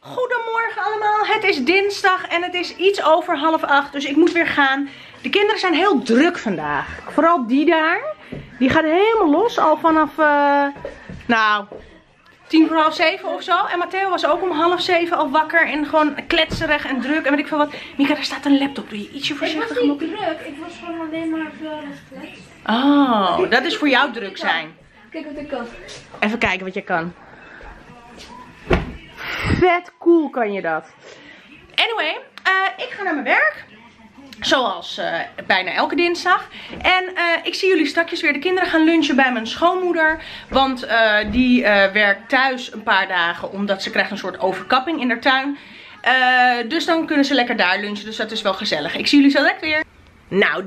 Goedemorgen allemaal. Het is dinsdag en het is iets over half acht. Dus ik moet weer gaan. De kinderen zijn heel druk vandaag. Vooral die daar. Die gaat helemaal los. Al vanaf, uh, nou, tien voor half zeven of zo. En Matteo was ook om half zeven al wakker. En gewoon kletserig en druk. En weet ik veel wat. Mika, daar staat een laptop. Doe je ietsje voorzichtig? Ik was niet druk. Ik was gewoon alleen maar gekletst. Oh, dat is voor jou druk zijn. Kijk wat ik kan. Even kijken wat je kan. Vet cool kan je dat. Anyway, uh, ik ga naar mijn werk. Zoals uh, bijna elke dinsdag. En uh, ik zie jullie straks weer. De kinderen gaan lunchen bij mijn schoonmoeder. Want die werkt thuis een paar dagen. Omdat ze krijgt een soort overkapping in haar tuin. dus dan kunnen ze lekker daar lunchen. Dus dat is wel gezellig. Ik zie jullie zo direct weer. Nou,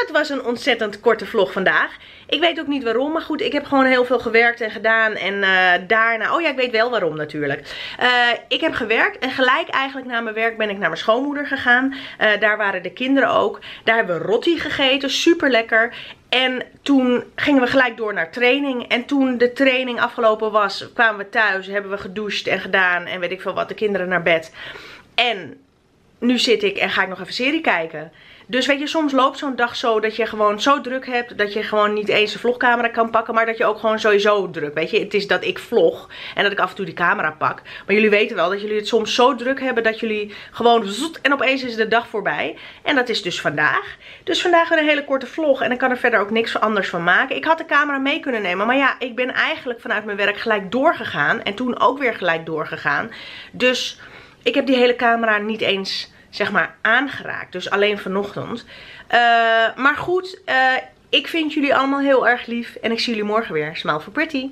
dat was een ontzettend korte vlog vandaag. Ik weet ook niet waarom, maar goed, ik heb gewoon heel veel gewerkt en gedaan. En uh, daarna, oh ja, ik weet wel waarom natuurlijk. Uh, ik heb gewerkt en gelijk eigenlijk na mijn werk ben ik naar mijn schoonmoeder gegaan. Uh, daar waren de kinderen ook. Daar hebben we rotti gegeten, super lekker. En toen gingen we gelijk door naar training. En toen de training afgelopen was, kwamen we thuis, hebben we gedoucht en gedaan. En weet ik veel wat, de kinderen naar bed. En nu zit ik en ga ik nog even serie kijken. Dus weet je, soms loopt zo'n dag zo dat je gewoon zo druk hebt dat je gewoon niet eens de vlogcamera kan pakken, maar dat je ook gewoon sowieso druk, weet je. Het is dat ik vlog en dat ik af en toe die camera pak. Maar jullie weten wel dat jullie het soms zo druk hebben dat jullie gewoon zoet en opeens is de dag voorbij. En dat is dus vandaag. Dus vandaag weer een hele korte vlog en ik kan er verder ook niks anders van maken. Ik had de camera mee kunnen nemen, maar ja, ik ben eigenlijk vanuit mijn werk gelijk doorgegaan en toen ook weer gelijk doorgegaan. Dus ik heb die hele camera niet eens zeg maar aangeraakt. Dus alleen vanochtend. Uh, maar goed, uh, ik vind jullie allemaal heel erg lief. En ik zie jullie morgen weer. Smile for pretty.